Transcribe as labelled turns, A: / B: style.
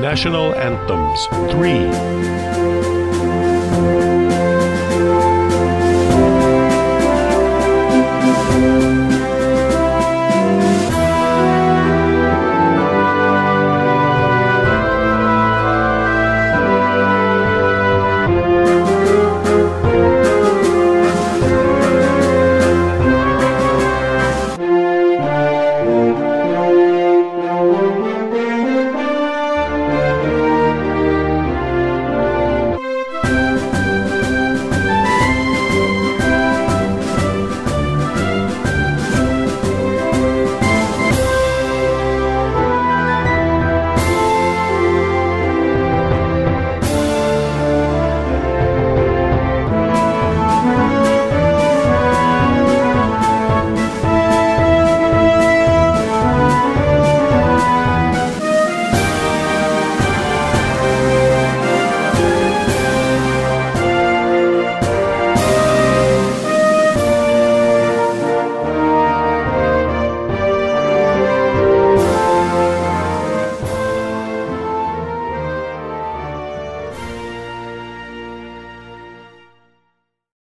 A: National Anthems 3